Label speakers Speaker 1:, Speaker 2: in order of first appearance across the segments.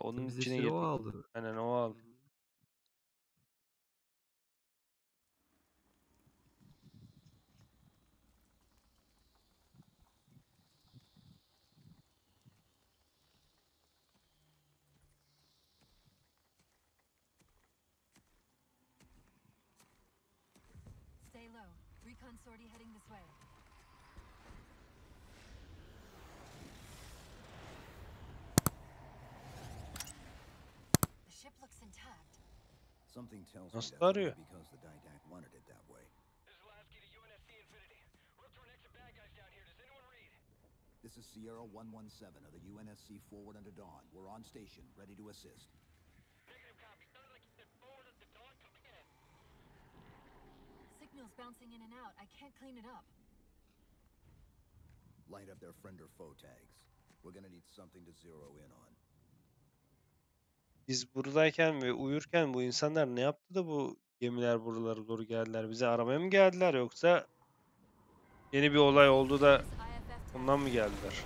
Speaker 1: onun
Speaker 2: Biz
Speaker 1: içine
Speaker 2: esiri o
Speaker 1: girdik.
Speaker 2: aldı.
Speaker 1: Aynen o aldı.
Speaker 3: Stay low. Recon sortie heading this way.
Speaker 4: Something tells
Speaker 1: Nasıl
Speaker 4: me that's
Speaker 1: arıyor?
Speaker 4: because the Didac wanted it that way.
Speaker 5: This is Lasky to UNSC Infinity. We're up to bad guys down here. Does anyone read?
Speaker 4: This is Sierra 117 of the UNSC Forward Under Dawn. We're on station, ready to assist.
Speaker 5: Negative copy. Sounded like you said forward at dawn. Come again.
Speaker 3: Signal's bouncing in and out. I can't clean it up.
Speaker 4: Light up their friend or foe tags. We're gonna need something to zero in on.
Speaker 1: Biz buradayken ve uyurken bu insanlar ne yaptı da bu gemiler buralara doğru geldiler? Bizi aramaya mı geldiler yoksa yeni bir olay oldu da ondan mı geldiler?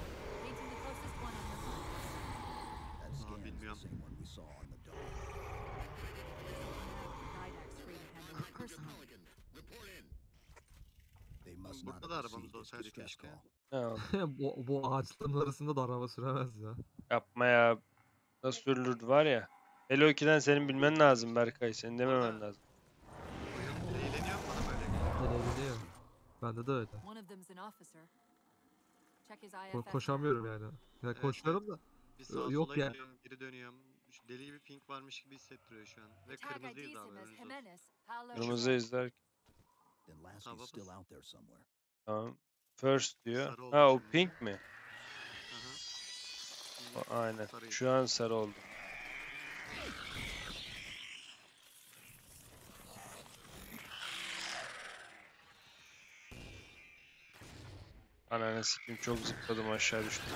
Speaker 6: Burada da arabamız olsaydı keşke.
Speaker 2: bu, bu ağaçların arasında da araba süremez ya.
Speaker 1: yapma ya. Nasıl sürülürdü var ya. Hello 2'den senin bilmen lazım Berkay. Senin dememen lazım.
Speaker 6: Eğleniyor mu bana böyle?
Speaker 2: Gelebiliyor. Bende de öyle.
Speaker 3: One of them's an officer. Check his
Speaker 2: Ko-
Speaker 3: IFF.
Speaker 2: koşamıyorum yani. Ya koşuyorum da.
Speaker 6: Bir sağa
Speaker 2: Yok
Speaker 6: sola
Speaker 2: ya.
Speaker 6: gidiyorum, geri dönüyorum. Şu Deli gibi pink varmış gibi hissettiriyor şu an. Ve
Speaker 3: Tag
Speaker 6: kırmızıyız
Speaker 3: IDs him as
Speaker 6: haberiniz olsun.
Speaker 3: Jimenez. Paolo
Speaker 1: Kırmızı izler.
Speaker 4: Then Lasky's
Speaker 6: Tamam,
Speaker 4: still
Speaker 6: bas.
Speaker 4: out there somewhere.
Speaker 1: Tamam. First diyor.
Speaker 6: Sarı
Speaker 1: Ha o
Speaker 6: şimdi.
Speaker 1: pink mi? Aynen. Şu an sarı oldu. Ananı sikim çok zıpladım aşağı düştüm.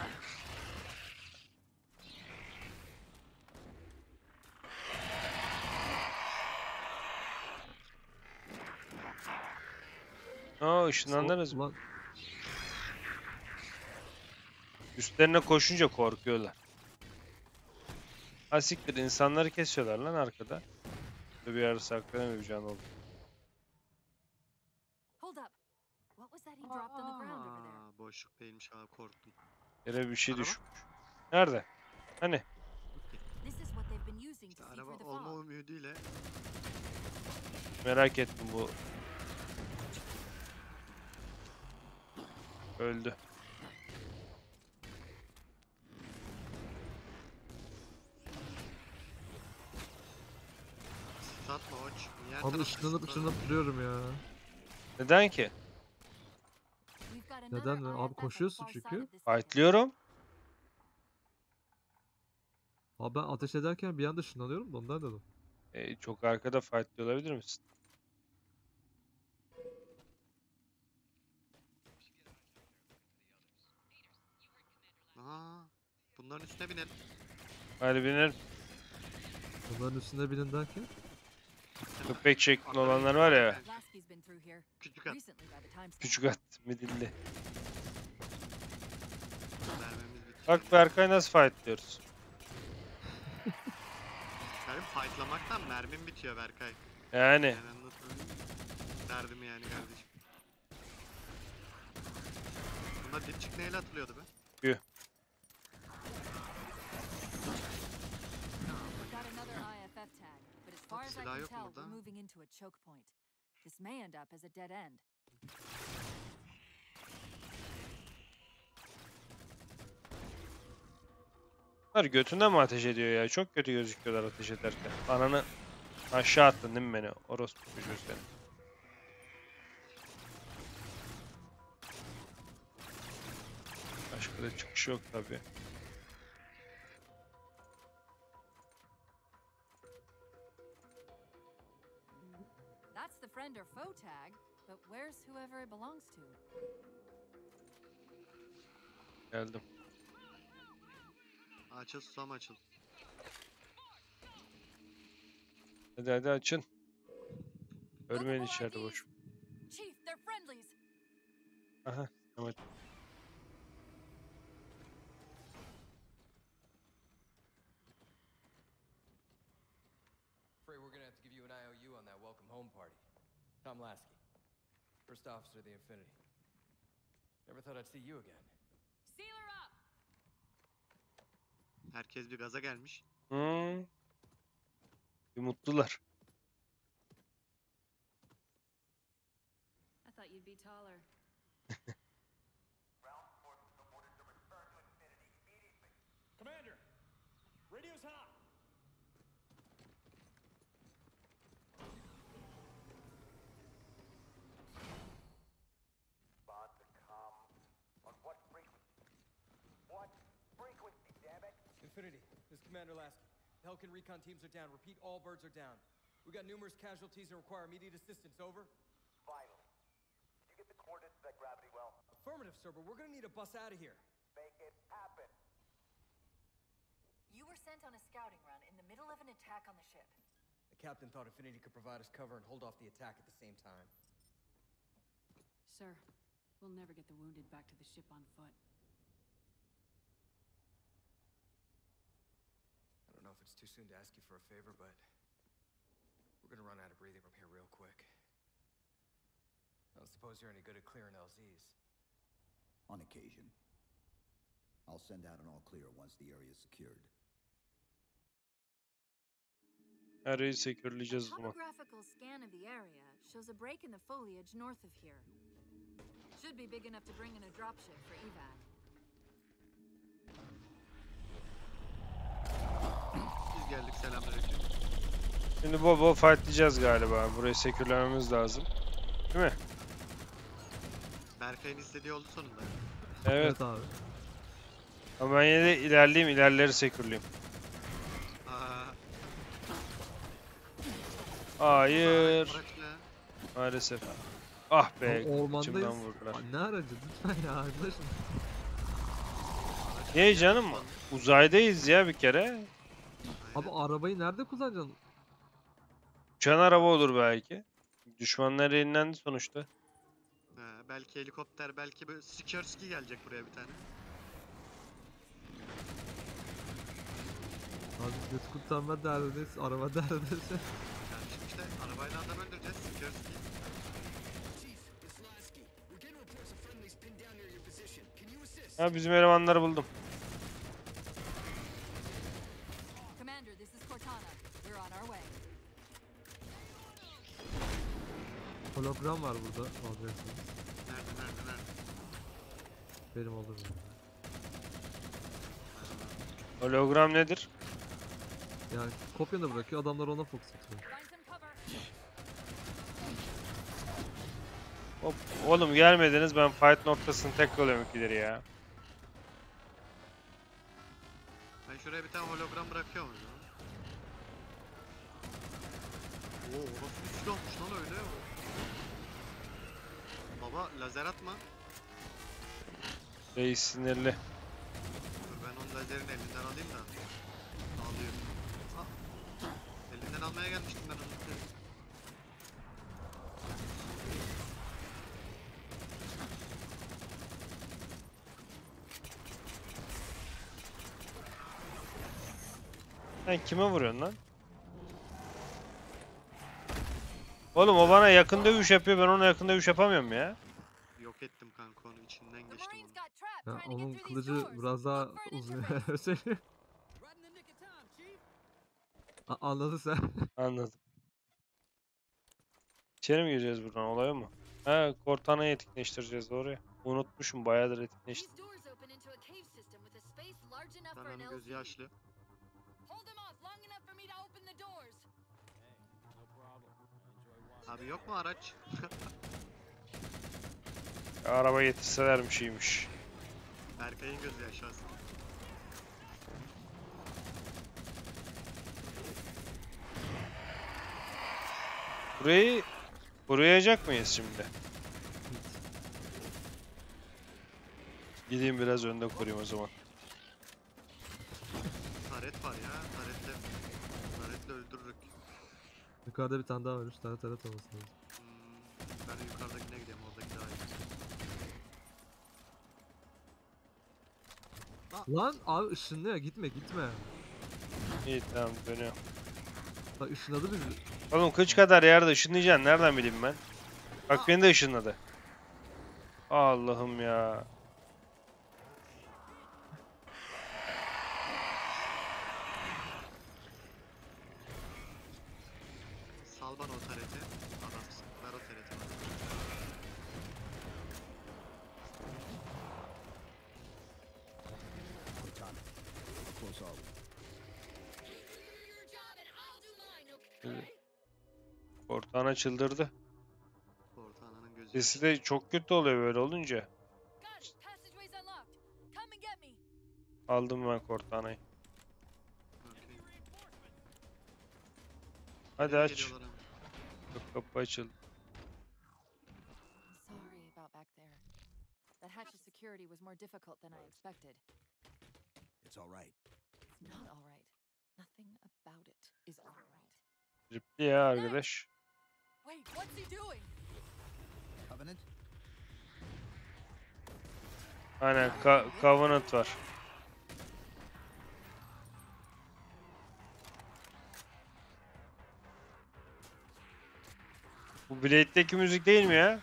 Speaker 1: Aa ışınlandınız mı? Üstlerine koşunca korkuyorlar. Ha siktir insanları kesiyorlar lan arkada. Bir bir can oldu.
Speaker 6: Aa, boşluk değilmiş abi korktum.
Speaker 1: Yere bir şey
Speaker 6: Araba?
Speaker 1: düşmüş. Nerede? Hani?
Speaker 6: İşte araba olma umuduyla
Speaker 1: Merak ettim bu. Öldü.
Speaker 2: Abi
Speaker 6: tarafı
Speaker 2: ışınlanıp
Speaker 6: ısıtma.
Speaker 2: ışınlanıp duruyorum ya.
Speaker 1: Neden ki?
Speaker 2: Neden mi? Abi koşuyorsun çünkü.
Speaker 1: Fightlıyorum.
Speaker 2: Abi ben ateş ederken bir anda ışınlanıyorum da ondan dedim.
Speaker 1: E, çok arkada fightlıyor olabilir misin?
Speaker 6: Aa, bunların üstüne binelim.
Speaker 1: Hadi binelim.
Speaker 2: Bunların üstünde binin derken.
Speaker 1: Köpek şeklinde olanlar var ya.
Speaker 6: Küçük at.
Speaker 1: Küçük at midilli.
Speaker 6: Mermimiz bitti.
Speaker 1: Bak Berkay nasıl fightlıyoruz.
Speaker 6: Benim fightlamaktan mermim bitiyor Berkay.
Speaker 1: Yani.
Speaker 6: Yani? Derdim yani kardeşim. Bunda dipçik neyle atılıyordu be?
Speaker 1: Tüh.
Speaker 3: We've got another IFF tag, but as far as I
Speaker 6: silah
Speaker 3: can
Speaker 6: yok mu
Speaker 3: tell, we're
Speaker 6: burada?
Speaker 3: moving into a choke point. This may end up as a dead end.
Speaker 1: Bunlar götünden mi ateş ediyor ya? Çok kötü gözüküyorlar ateş ederken. Ananı aşağı attın değil mi beni? Orospu çocuğu seni. Başka da çıkış yok tabi.
Speaker 3: The friend or foe tag, but where's whoever it belongs to?
Speaker 1: Geldim.
Speaker 6: Açıl susam açıl.
Speaker 1: Hadi hadi açın. Ölmeyin içeride boş.
Speaker 3: Chief, they're friendlies.
Speaker 1: Aha.
Speaker 7: First officer of the Infinity. Never thought I'd see you again.
Speaker 3: Seal her up!
Speaker 6: Herkes bir gaza gelmiş.
Speaker 1: Hmm. Bir mutlular.
Speaker 3: I thought you'd be taller.
Speaker 5: Commander
Speaker 7: Lasky. The Helkin recon teams are down. Repeat, all birds are down. We got numerous casualties and require immediate assistance. Over.
Speaker 8: Vital. You get the coordinates of that gravity well?
Speaker 7: Affirmative, sir, but we're gonna need a bus out of here.
Speaker 8: Make it happen.
Speaker 3: You were sent on a scouting run in the middle of an attack on the ship.
Speaker 7: The captain thought Infinity could provide us cover and hold off the attack at the same time.
Speaker 9: Sir, we'll never get the wounded back to the ship on foot.
Speaker 7: I don't know if it's too soon to ask you for a favor, but we're gonna run out of breathing room here real quick. I don't suppose you're any good at clearing LZs.
Speaker 4: On occasion. I'll send out an all clear once the area is secured.
Speaker 1: Her yeri sekürleyeceğiz o zaman.
Speaker 3: Topographical scan of the area shows a break in the foliage north of here. Should be big enough to bring in a dropship for evac.
Speaker 6: Biz geldik selamünaleyküm.
Speaker 1: Şimdi bol bol fightlayacağız galiba. Burayı sekürlememiz lazım. Değil mi?
Speaker 6: Berkay'ın istediği oldu sonunda.
Speaker 1: Evet.
Speaker 2: abi.
Speaker 1: Ama ben yine de ilerleyeyim, ilerleri sekürleyeyim.
Speaker 6: Aa,
Speaker 1: Hayır. Maalesef. Ah be. İçimden vurdular.
Speaker 2: Ne aracı lütfen ya arkadaşım.
Speaker 1: Niye canım? Uzaydayız ya bir kere.
Speaker 2: Abi arabayı nerede kullanacaksın?
Speaker 1: Uçan araba olur belki. Düşmanlar yayınlandı sonuçta.
Speaker 6: Ha, belki helikopter, belki böyle Sikorsky gelecek buraya bir tane.
Speaker 2: Abi göt kurtarma derdindeyiz, araba derdindeyiz.
Speaker 6: Kardeşim işte arabayla adam öldüreceğiz Sikorsky.
Speaker 7: Chief, it's Lasky. We're getting reports of friendlies pinned down near your position. Can you assist?
Speaker 1: Ha bizim elemanları buldum.
Speaker 3: Commander, this is Cortana. We're on our way.
Speaker 2: Hologram var burada alacaksınız.
Speaker 6: Nerede, nerede, nerede?
Speaker 2: Benim olur mu?
Speaker 1: Hologram nedir?
Speaker 2: Yani kopyanı bırakıyor adamlar ona fokus atıyor.
Speaker 1: Hop. Oğlum gelmediniz ben fight noktasını tek alıyorum ikileri ya.
Speaker 6: Ben şuraya bir tane hologram bırakıyor muyum? Oo, orası bir silahmış lan öyle. Baba lazer atma.
Speaker 1: Reis sinirli.
Speaker 6: Dur ben onun lazerini elinden alayım da. Alıyor. Ah. Elinden almaya gelmiştim ben onu.
Speaker 1: Sen kime vuruyorsun lan? Oğlum o bana yakın dövüş yapıyor ben ona yakın dövüş yapamıyorum ya.
Speaker 6: Yok ettim kanka onu içinden geçtim onu.
Speaker 2: Ya onun kılıcı biraz daha uzun.
Speaker 7: Chief.
Speaker 2: A- Anladın sen.
Speaker 1: Anladım. İçeri mi gireceğiz buradan olay o mu? Ha Cortana'yı etkinleştireceğiz oraya. Unutmuşum bayağıdır
Speaker 3: an
Speaker 6: Dana'nın gözü yaşlı. Abi yok mu araç?
Speaker 1: Araba getirselermiş iyiymiş.
Speaker 6: Berkay'ın gözü yaşlı aslında.
Speaker 1: Burayı koruyacak mıyız şimdi? Gideyim biraz önde koruyayım o zaman.
Speaker 6: Taret var ya. Taretle, taretle öldürürük.
Speaker 2: Yukarıda bir tane daha var. Üç tane taret olması lazım.
Speaker 6: Hmm, ben de yukarıdakine gideyim oradaki daha iyi.
Speaker 2: Lan abi ışınlıyor gitme gitme.
Speaker 1: İyi tamam dönüyorum.
Speaker 2: Bak ışınladı bizi.
Speaker 1: Oğlum kıç kadar yerde ışınlayacaksın nereden bileyim ben? Bak beni de ışınladı. Allah'ım ya.
Speaker 6: Sal bana o tareti.
Speaker 4: Cortana
Speaker 1: çıldırdı. Sesi de çok kötü oluyor böyle olunca. Aldım ben Cortana'yı. Hadi aç. Yok, kapı açıldı.
Speaker 3: Security was more difficult than I expected.
Speaker 4: It's all right.
Speaker 3: It's not all right. Nothing about it is all right.
Speaker 1: Ripli ya arkadaş.
Speaker 3: What's he doing?
Speaker 4: Covenant?
Speaker 1: Aynen Ka- Covenant var. Bu Blade'deki müzik değil mi ya?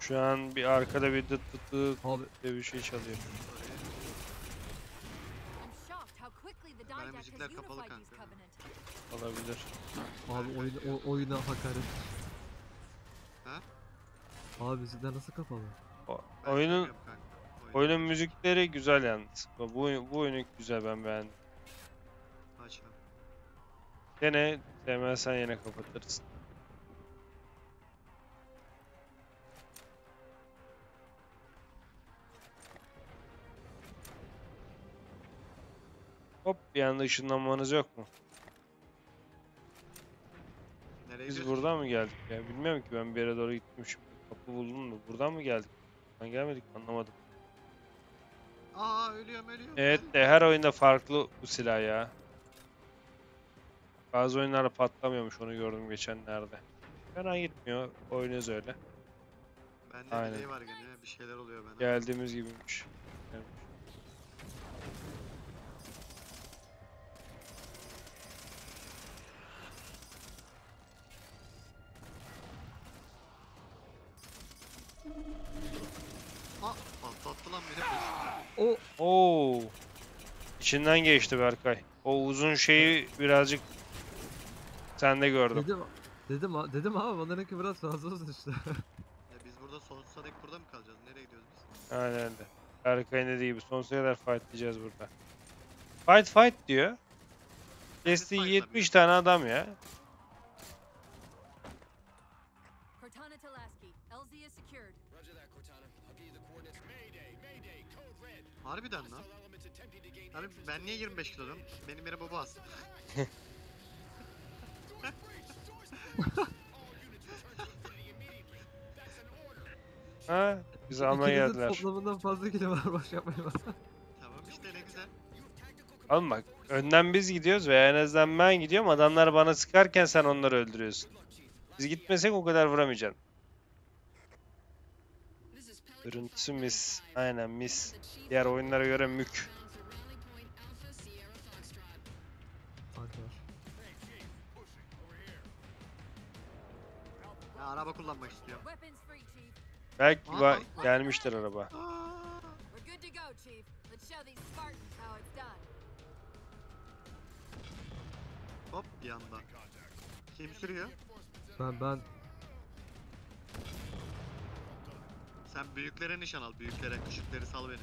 Speaker 6: Şu an.
Speaker 1: Bir arkada bir dıt dıt dıt diye bir şey çalıyor.
Speaker 6: Oraya.
Speaker 3: I'm shocked how Didact
Speaker 6: müzikler kapalı kanka.
Speaker 1: Olabilir.
Speaker 2: abi oyun, o, oyuna hakaret.
Speaker 6: Ha?
Speaker 2: Abi müzikler nasıl kapalı?
Speaker 1: O- oyunun.
Speaker 6: Oyun.
Speaker 1: oyunun müzikleri güzel yalnız. Bu, bu oyunu güzel ben beğendim.
Speaker 6: Aç lan.
Speaker 1: Gene sevmezsen yine kapatırız. Hop bir anda ışınlanmanız yok mu?
Speaker 6: Nereye
Speaker 1: Biz buradan mı geldik ya? Bilmiyorum ki ben bir yere doğru gittim şimdi. Kapı buldum da buradan mı geldik? Ben gelmedik anlamadım.
Speaker 6: Aa ölüyorum ölüyorum.
Speaker 1: Evet de her oyunda farklı bu silah ya. Bazı oyunlarda patlamıyormuş onu gördüm geçenlerde. Fena gitmiyor. Oynuyoruz öyle.
Speaker 6: Bende
Speaker 1: Aynen.
Speaker 6: delay var gene. Bir şeyler oluyor bende.
Speaker 1: Geldiğimiz gibiymiş.
Speaker 6: Patlattı lan beni.
Speaker 2: O
Speaker 1: Oo. İçinden geçti Berkay. O uzun şeyi birazcık sende gördüm.
Speaker 2: dedim dedim a- dedim abi onlarınki biraz fazla uzun işte.
Speaker 6: Ya biz burada sonsuza dek burada mı kalacağız? Nereye gidiyoruz biz?
Speaker 1: Aynen öyle. Berkay'ın dediği gibi sonsuza kadar fight diyeceğiz burada. Fight fight diyor. Kestiği
Speaker 6: fight
Speaker 1: 70 tane adam ya.
Speaker 6: Harbiden lan. Harbi ben niye 25 kiloluyum? Benim yere baba az.
Speaker 1: Ha? Bizi almaya
Speaker 2: İkinizin
Speaker 1: geldiler.
Speaker 2: toplamından fazla kilo var boş yapmayın bak.
Speaker 6: Tamam işte ne güzel.
Speaker 1: Oğlum bak önden biz gidiyoruz veya en azından ben gidiyorum. Adamlar bana sıkarken sen onları öldürüyorsun. Biz gitmesek o kadar vuramayacaksın. Görüntüsü mis. Aynen mis. Diğer oyunlara göre mük.
Speaker 6: Ya araba kullanmak
Speaker 3: Chief.
Speaker 1: Belki va-
Speaker 6: aa.
Speaker 1: gelmiştir araba.
Speaker 3: We're good to go, Chief. Let's show these Spartans how it's done.
Speaker 6: hop bir anda. Kim sürüyor?
Speaker 2: Ben ben
Speaker 6: Sen büyüklere nişan al. Büyüklere. Küçükleri sal beni.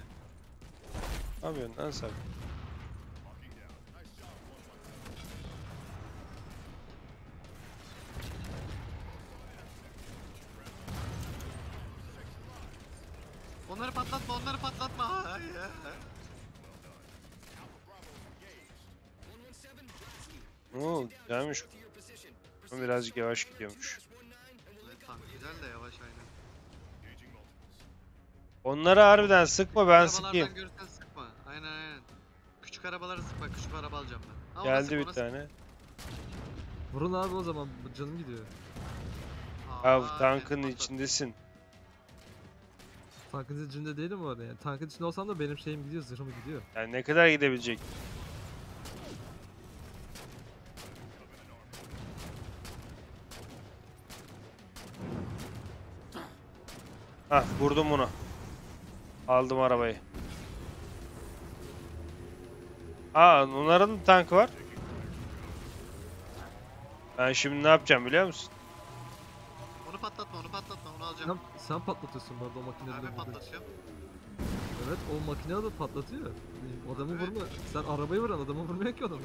Speaker 1: Ne yapıyorsun lan sen?
Speaker 6: Onları patlatma. Onları patlatma. Hayır.
Speaker 5: 117,
Speaker 1: Oo güzelmiş.
Speaker 5: to your position.
Speaker 1: Ama birazcık yavaş gidiyormuş. Onları harbiden sıkma ben
Speaker 6: Arabalardan
Speaker 1: sıkayım.
Speaker 6: görürsen sıkma. Aynen aynen. Küçük arabaları sıkma. Küçük araba alacağım ben. Ama
Speaker 1: Geldi bir tane.
Speaker 2: Vurun abi o zaman canım gidiyor.
Speaker 6: Abi
Speaker 1: tankın içindesin.
Speaker 2: Tankın içinde değilim bu arada yani. Tankın içinde olsam da benim şeyim gidiyor, zırhım gidiyor.
Speaker 1: Yani ne kadar gidebilecek? Hah vurdum bunu. Aldım arabayı. Aa onların tankı var. Ben şimdi ne yapacağım biliyor musun?
Speaker 6: Onu patlatma onu patlatma onu alacağım.
Speaker 2: Sen, sen patlatıyorsun bu arada o de burada.
Speaker 6: patlatıyorum.
Speaker 2: Evet o makine de patlatıyor. Adamı
Speaker 6: Evet.
Speaker 2: vurma. Sen arabayı vuran adamı vurmuyor ki da.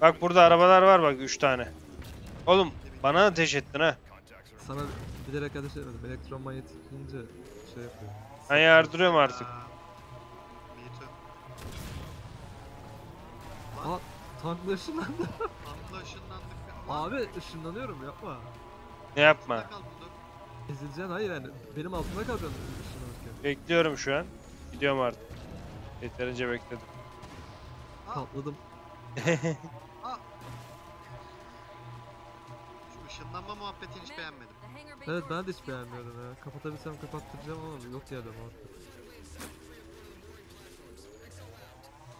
Speaker 1: Bak burada arabalar var bak 3 tane. Oğlum bana ateş ettin ha.
Speaker 2: Sana bilerek ateş etmedim. Elektromanyetik deyince şey yapıyor.
Speaker 1: Ben yardırıyorum artık.
Speaker 6: Aa,
Speaker 2: tankla ışınlandı.
Speaker 6: Tankla ışınlandık. Lan,
Speaker 2: Abi ışınlanıyorum yapma.
Speaker 1: Ne yapma.
Speaker 2: Ezileceksin hayır yani. Benim altımda kalacaksın ışınlanırken.
Speaker 1: Bekliyorum şu an. Gidiyorum artık. Yeterince bekledim.
Speaker 2: Patladım.
Speaker 6: ışınlanma muhabbetini hiç beğenmedim.
Speaker 2: Evet ben de hiç beğenmiyorum ya. Kapatabilsem kapattıracağım ama yok yerde muhabbet.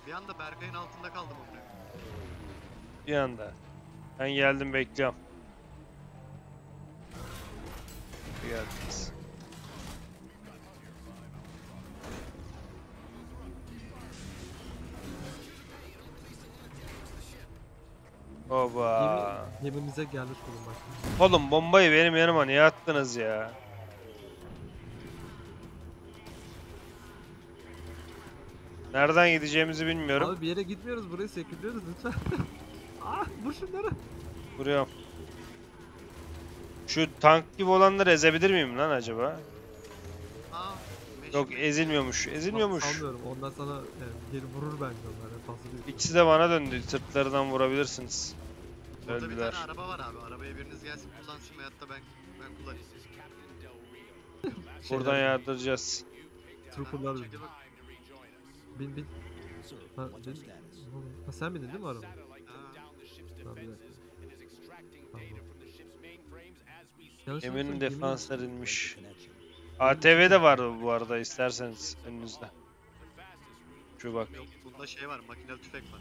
Speaker 6: Bir anda Berkay'ın altında kaldım onu.
Speaker 1: Bir anda. Ben geldim bekliyorum. Geldiniz. Oba.
Speaker 2: Gemi, gemimize gelmiş bulunmakta.
Speaker 1: Oğlum bombayı benim yanıma niye attınız ya? Nereden gideceğimizi bilmiyorum.
Speaker 2: Abi bir yere gitmiyoruz burayı sekiliyoruz lütfen. ah vur şunları.
Speaker 1: Vuruyorum. Şu tank gibi olanları ezebilir miyim lan acaba? Yok ezilmiyormuş. Ezilmiyormuş.
Speaker 2: Sanmıyorum onlar sana yani geri vurur bence onlar en fazla değil.
Speaker 1: İkisi de bana döndü. Sırtlarından vurabilirsiniz.
Speaker 6: Burada bir
Speaker 1: Öldüler.
Speaker 6: tane araba var abi. Arabaya biriniz gelsin kullansın veyahut da ben ben kullanayım.
Speaker 1: Buradan yardıracağız.
Speaker 2: Trooperlar bin.
Speaker 6: Çekil bak.
Speaker 2: Bin bin. Ha, bin. Ha sen bindin değil mi araba?
Speaker 6: Ha,
Speaker 2: Tamam bir dakika. Tamam. Yanlış
Speaker 1: Geminin. ATV de vardı bu arada isterseniz önünüzde. Şu bak.
Speaker 6: yok bunda şey var makineli tüfek var.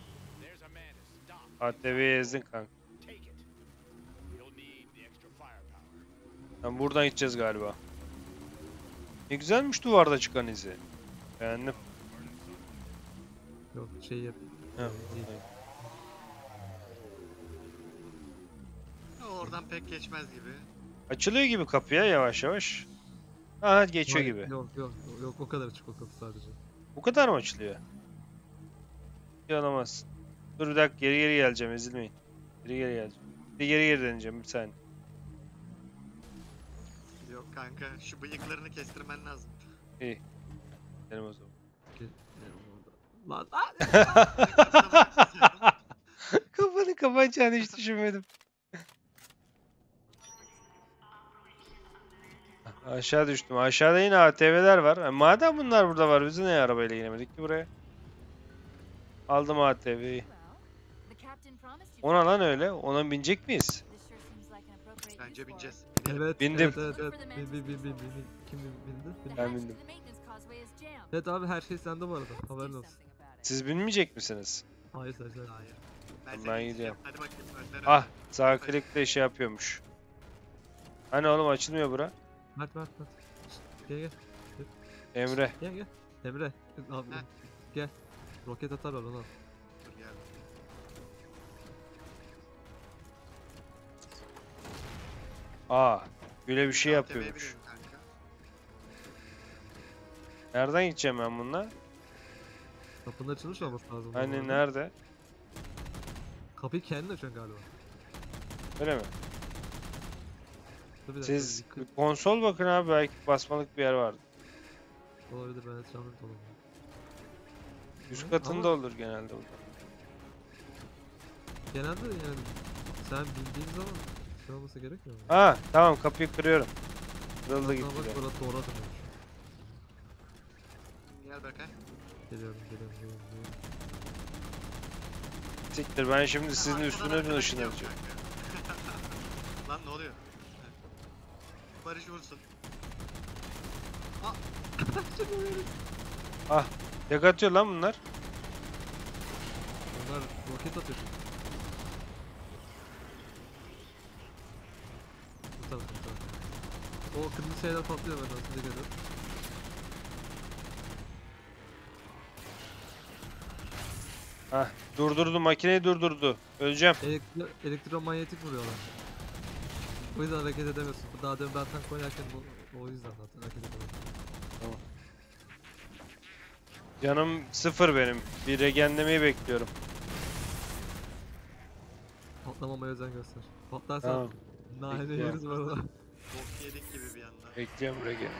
Speaker 1: ATV'yi ezdin kanka. Ben buradan gideceğiz galiba. Ne güzelmiş duvarda çıkan izi. Beğendim.
Speaker 2: Yok şey yap.
Speaker 1: Ha,
Speaker 2: Değil.
Speaker 6: Oradan pek geçmez gibi.
Speaker 1: Açılıyor gibi kapıya yavaş yavaş. Aha geçiyor
Speaker 2: Hayır,
Speaker 1: gibi.
Speaker 2: Yok yok yok o kadar açık o kapı sadece.
Speaker 1: Bu kadar mı açılıyor? Yanamaz. Dur bir dakika geri geri geleceğim ezilmeyin. Geri geri geleceğim. Bir geri geri döneceğim bir saniye.
Speaker 6: Yok kanka şu bıyıklarını kestirmen lazım.
Speaker 1: İyi. Gidelim o zaman.
Speaker 2: Lan!
Speaker 1: Kafanı kapatacağını hiç düşünmedim. Aşağı düştüm. Aşağıda yine ATV'ler var. E, madem bunlar burada var, biz niye arabayla inemedik ki buraya? Aldım ATV'yi. Ona lan öyle. Ona binecek miyiz?
Speaker 6: Bence bineceğiz.
Speaker 2: Evet
Speaker 1: Bindim.
Speaker 2: evet evet evet. Bin bin bin bin bin. Kim bin- bindi?
Speaker 1: Ben bindim.
Speaker 2: Evet abi her şey sende bu arada. Haberin olsun.
Speaker 1: Siz binmeyecek misiniz?
Speaker 2: Hayır sen.
Speaker 6: Hayır. Ben,
Speaker 1: Ben gidiyorum.
Speaker 6: Hadi bakayım
Speaker 1: Ah, sağ klikle şey yapıyormuş. Hani oğlum açılmıyor bura?
Speaker 2: Mert Mert Mert. Gel gel.
Speaker 1: Emre.
Speaker 2: Gel gel. Emre. Abi
Speaker 6: Heh.
Speaker 2: gel. Roket atar var onu al.
Speaker 6: Dur gel.
Speaker 1: Aa, böyle bir şey yapıyormuş.
Speaker 6: binelim kanka.
Speaker 1: Nereden gideceğim ben bununla?
Speaker 2: Kapının açılmış olması lazım.
Speaker 1: Hani nerede?
Speaker 2: Kapıyı kendin açıyorsun galiba.
Speaker 1: Öyle mi?
Speaker 2: Dur bir dakika,
Speaker 1: Siz
Speaker 2: dikkat-
Speaker 1: konsol bakın abi belki basmalık bir yer vardı.
Speaker 2: Olabilir ben etrafını dolanıyorum.
Speaker 1: Üst katında
Speaker 2: ama-
Speaker 1: olur genelde burada.
Speaker 2: Genelde yani sen bildiğin zaman şey olması gerekmiyor mu?
Speaker 1: Ha tamam kapıyı kırıyorum. Kırıldı
Speaker 2: Hatta
Speaker 1: gitti
Speaker 2: bak
Speaker 1: de.
Speaker 2: orada doğru dönüyormuş.
Speaker 6: Gel Berkay.
Speaker 2: Geliyorum geliyorum geliyorum. geliyorum.
Speaker 1: Siktir ben şimdi sizin
Speaker 6: Arkadan
Speaker 1: üstüne
Speaker 6: arkadan
Speaker 1: mi
Speaker 6: gidiyorum kanka. Lan ne oluyor? Barış vursun.
Speaker 1: Yak atıyor lan bunlar.
Speaker 2: Onlar roket atıyor. Bu taraf bu taraf. O kırmızı şeyler patlıyor benden size geliyor.
Speaker 1: Hah durdurdu makineyi durdurdu. Öleceğim.
Speaker 2: Elektro elektromanyetik vuruyorlar. O yüzden hareket edemiyorsun. Daha demin ben tank oynarken bu, o yüzden zaten hareket edemiyorum.
Speaker 1: Canım sıfır benim. Bir regenlemeyi bekliyorum.
Speaker 2: Patlamamaya özen göster. Patlarsa
Speaker 1: Tamam.
Speaker 2: nane
Speaker 1: Bekliyorum.
Speaker 2: yeriz bu arada.
Speaker 6: Bok yedik gibi bir anda.
Speaker 1: Bekliyorum regen.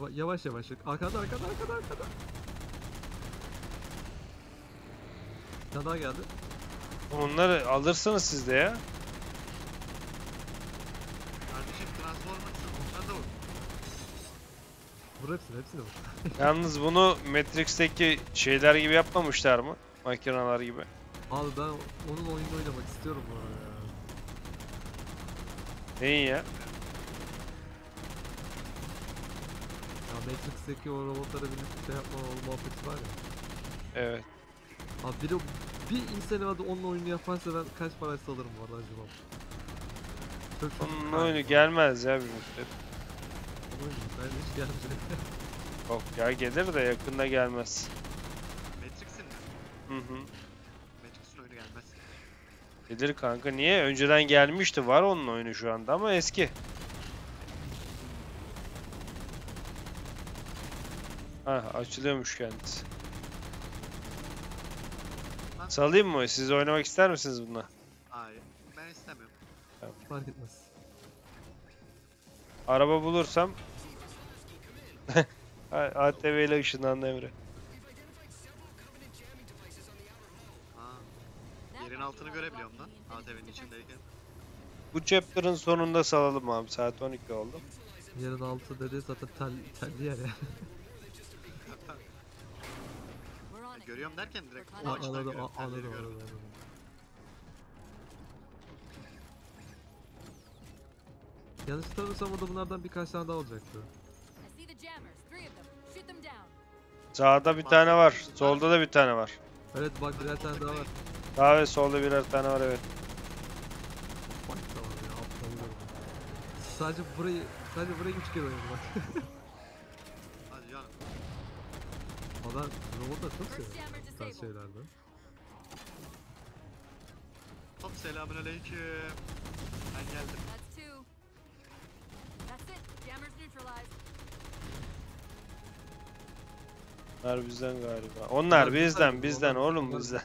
Speaker 2: Ba- Yavaş yavaş. Arkada arkada arkada arkada. Bir tane daha geldi.
Speaker 1: Onları alırsınız siz de ya.
Speaker 6: Kardeşim Transformers'ın ondan da vur.
Speaker 2: Vur hepsini hepsini vur.
Speaker 1: Yalnız bunu Matrix'teki şeyler gibi yapmamışlar mı? Makineler gibi.
Speaker 2: Abi ben onun oyununu oynamak istiyorum bu arada ya.
Speaker 1: Neyin ya?
Speaker 2: Ya Matrix'teki o robotlara binip şey yapma o muhabbeti var ya.
Speaker 1: Evet.
Speaker 2: Abi biri bir insan adı onun oyunu yaparsa ben kaç paraysa alırım vallahi acımam. Çok çok
Speaker 1: Onun oyunu gelmez ya bir müddet.
Speaker 2: Onun oyunu ben hiç gelmeyecek.
Speaker 1: Yok ya gelir de yakında gelmez.
Speaker 6: Matrix'in mi?
Speaker 1: Hı hı.
Speaker 6: Matrix'in oyunu gelmez.
Speaker 1: Gelir kanka niye? Önceden gelmişti var onun oyunu şu anda ama eski. Ha açılıyormuş kendisi.
Speaker 6: Lan.
Speaker 1: Salayım mı? Siz oynamak ister misiniz bununla?
Speaker 6: Hayır. Ben istemiyorum.
Speaker 2: Fark etmez.
Speaker 1: Araba bulursam ATV ile ışınlandı Emre.
Speaker 6: Aa, yerin altını görebiliyorum lan. ATV'nin içindeyken.
Speaker 1: Bu chapter'ın sonunda salalım abi. Saat 12 oldu.
Speaker 2: Yerin altı dedi zaten tel, telli yer ya.
Speaker 3: We're on it.
Speaker 6: Görüyorum derken direkt o açıdan
Speaker 2: Anladım
Speaker 6: görüyorum.
Speaker 2: anladım anladım.
Speaker 6: görüyorum.
Speaker 2: anladım. Yanlış hatırlamıyorsam o da bunlardan birkaç tane daha olacaktı.
Speaker 1: Sağda bir tane var. Solda da bir tane var.
Speaker 2: Evet bak birer tane daha var.
Speaker 1: Sağ ve solda birer tane var evet.
Speaker 2: Bak tamam ya aptalıyorum. Sadece burayı sadece burayı 3 kere oynadım bak.
Speaker 6: Hadi canım.
Speaker 2: Adam robotlar çok seviyor bu tarz şeylerden.
Speaker 6: Hop selamünaleyküm. Ben geldim.
Speaker 3: That's two. That's it. Jammers neutralized.
Speaker 1: Onlar bizden galiba. Onlar bizden bizden oğlum bizden.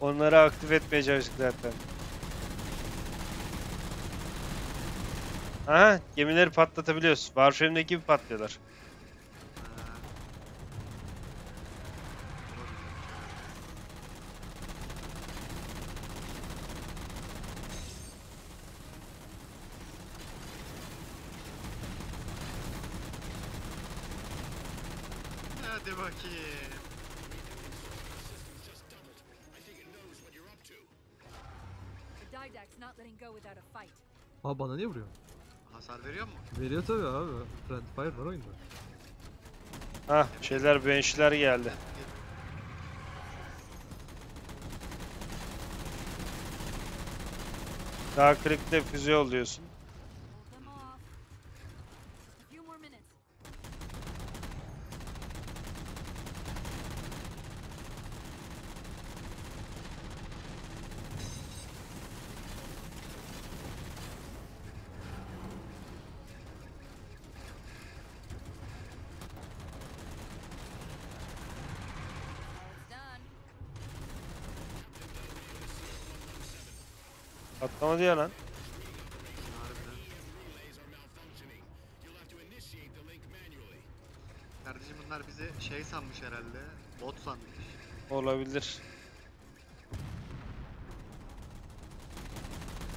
Speaker 1: Onları aktif etmeye çalıştık zaten. Aha gemileri patlatabiliyoruz. Warframe'deki gibi patlıyorlar.
Speaker 6: Ha. Hadi bakayım.
Speaker 3: The Didact's not letting go without a fight.
Speaker 2: Bana niye vuruyor?
Speaker 6: Hasar veriyor mu?
Speaker 2: Veriyor tabii abi. Friend Fire var oyunda.
Speaker 1: Hah şeyler benchler geldi. Daha kripte füze yolluyorsun.
Speaker 3: Hold them off. A few more minutes. It's done.
Speaker 1: Patlamadı ya lan.
Speaker 6: Kardeşim bunlar bizi şey sanmış herhalde. Bot sanmış.
Speaker 1: Olabilir.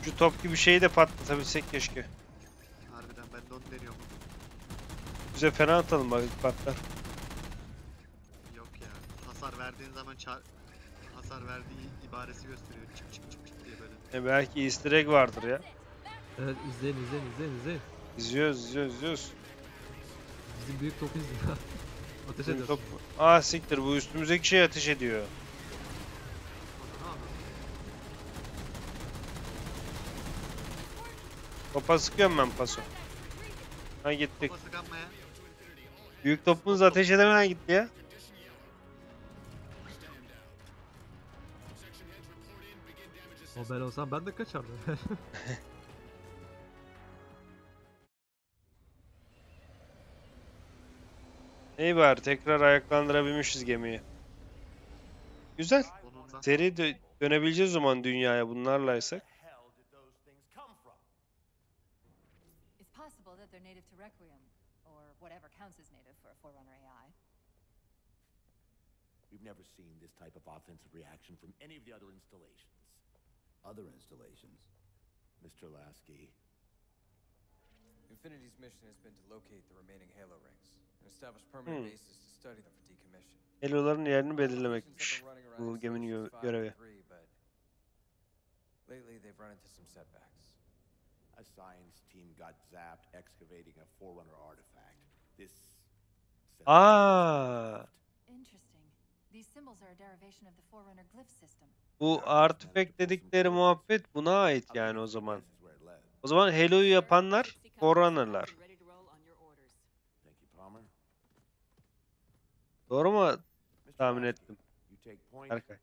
Speaker 1: Şu top gibi şeyi de patlatabilsek keşke.
Speaker 6: Harbiden ben de onu deniyorum.
Speaker 1: Bize fena atalım bak patlar.
Speaker 6: Yok ya. Hasar verdiğin zaman çar hasar verdiği ibaresi gösteriyor. Çık çık çık çık.
Speaker 1: E belki easter egg vardır ya.
Speaker 2: Evet izleyin izleyin izleyin izleyin.
Speaker 1: İzliyoruz izliyoruz izliyoruz.
Speaker 2: Bizim büyük topu izleyin. ateş ediyor.
Speaker 1: Top... Aa siktir bu üstümüzdeki şey ateş ediyor. Topa sıkıyorum ben paso. Ha gittik. Büyük topumuz ateş edemeden gitti ya.
Speaker 2: O ben olsam ben de kaçardım.
Speaker 1: İyi bari tekrar ayaklandırabilmişiz gemiyi. Güzel. Seri dö- dönebileceğiz o zaman dünyaya bunlarlaysak.
Speaker 8: hell did those things come from?
Speaker 3: It's possible that they're native to Requiem, or whatever counts as native for a Forerunner AI.
Speaker 4: We've never seen this type of offensive reaction from any of the other installations. Other installations? Mr. Lasky,
Speaker 7: Infinity's mission has been to locate the remaining Halo rings and establish permanent
Speaker 1: Hmm.
Speaker 7: bases to study them for decommission.
Speaker 1: Helo'ların yerini
Speaker 7: Missions have
Speaker 1: belirlemekmiş.
Speaker 7: been running around
Speaker 1: Bu geminin gö- görevi.
Speaker 7: but lately they've run into some setbacks.
Speaker 4: a science team got zapped excavating a Forerunner artifact. This.
Speaker 1: Ah.
Speaker 3: Interesting. These symbols are a derivation of the Forerunner glyph system.
Speaker 1: Bu artifact dedikleri muhabbet buna ait yani o zaman. O zaman Helo'yu yapanlar Forerunner'lar. Doğru mu tahmin ettim?
Speaker 4: 60.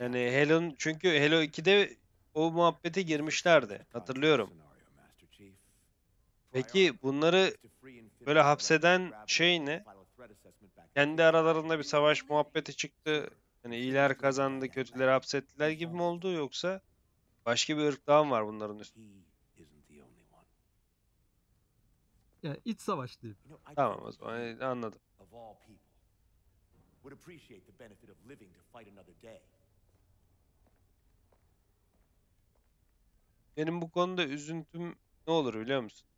Speaker 2: yani.
Speaker 1: Helo'nun çünkü Halo 2'de o muhabbete girmişlerdi. Hatırlıyorum. Peki bunları böyle hapseden şey ne?
Speaker 4: file a threat assessment back to
Speaker 1: kendi aralarında bir savaş muhabbeti çıktı. Hani iyiler kazandı, kötüleri hapsettiler gibi mi oldu yoksa başka bir ırk daha mı var bunların üstünde?
Speaker 2: Yani iç savaş diyeyim.
Speaker 1: Tamam o zaman e, anladım.
Speaker 4: Would appreciate the benefit of living to fight another day.
Speaker 1: Benim bu konuda üzüntüm ne olur biliyor musun?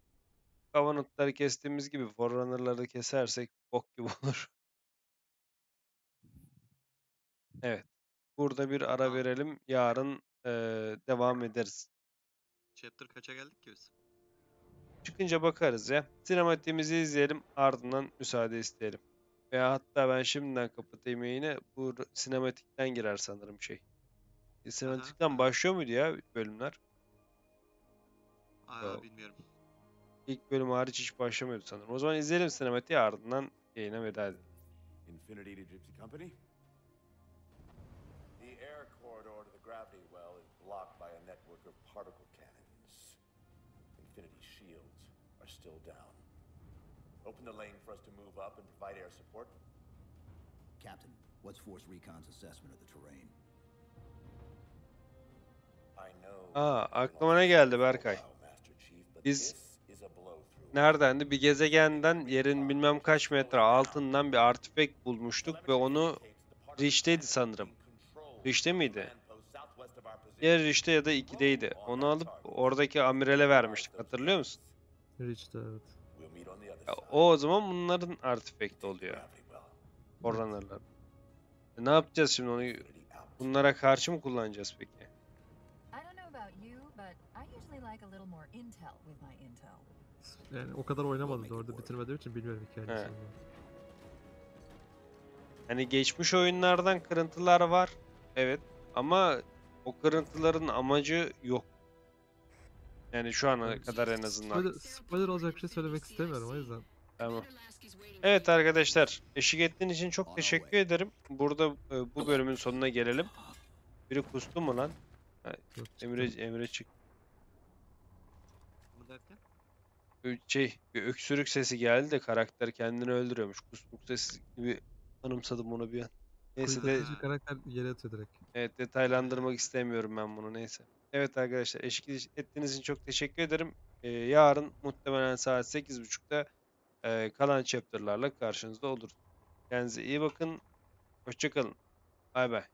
Speaker 1: Covenant'ları kestiğimiz gibi Forerunner'ları kesersek bok gibi olur. Evet. Burada bir ara
Speaker 6: Tamam.
Speaker 1: verelim. Yarın eee, devam ederiz.
Speaker 6: Chapter kaça geldik ki biz?
Speaker 1: Çıkınca bakarız ya. Sinematiğimizi izleyelim. Ardından müsaade isteyelim. Veya hatta ben şimdiden kapatayım yayını. Bu r- sinematikten girer sanırım şey. E, Sinematikten
Speaker 6: aha.
Speaker 1: başlıyor muydu ya bölümler?
Speaker 6: Aa bilmiyorum.
Speaker 1: İlk bölüm hariç hiç başlamıyordu sanırım. O zaman izleyelim sinematiği ardından yayına veda edelim.
Speaker 4: Infinity to Gypsy Company? Well is blocked by a network of particle cannons. Infinity's shields are still down. Open the lane for us to move up and provide air support.
Speaker 10: Captain, what's Force Recon's assessment of the terrain?
Speaker 4: I know.
Speaker 1: Aa, aklıma ne geldi Berkay? Biz. Neredendi? Bir gezegenden yerin bilmem kaç metre altından bir artifact bulmuştuk ve onu Reach'teydi sanırım. Reach'te miydi? Ya Reach'te ya da 2'deydi. Onu alıp oradaki amirale vermiştik. Hatırlıyor musun?
Speaker 2: Reach'te evet.
Speaker 1: Ya, o o zaman bunların artifact'i oluyor. Forerunner'lar. E, ne yapacağız şimdi onu? Bunlara karşı mı kullanacağız peki?
Speaker 2: Yani o kadar oynamadım da orada bitirmediğim için bilmiyorum
Speaker 1: He.
Speaker 2: sonunu.
Speaker 1: Hani geçmiş oyunlardan kırıntılar var. Evet. Ama o kırıntıların amacı yok. Yani şu ana
Speaker 2: Yani
Speaker 1: kadar en azından.
Speaker 2: Spoiler, spoiler olacak bir şey söylemek istemiyorum o yüzden.
Speaker 1: Tamam. Evet arkadaşlar, eşlik ettiğiniz için çok teşekkür ederim. Burada e, bu bölümün sonuna gelelim. Biri kustu mu lan?
Speaker 2: Yok.
Speaker 1: Emre Emre çık. Ö- Şey, bir öksürük sesi geldi de karakter kendini öldürüyormuş. Kusmuk sesi gibi anımsadım onu bir an. Neyse de
Speaker 2: karakter yere atıyor direkt.
Speaker 1: evet detaylandırmak istemiyorum ben bunu neyse. Evet arkadaşlar eşlik ettiğiniz için çok teşekkür ederim. Ee, yarın muhtemelen saat 8.30'da e, kalan chapter'larla karşınızda oluruz. Kendinize iyi bakın. Hoşçakalın. Bay bay.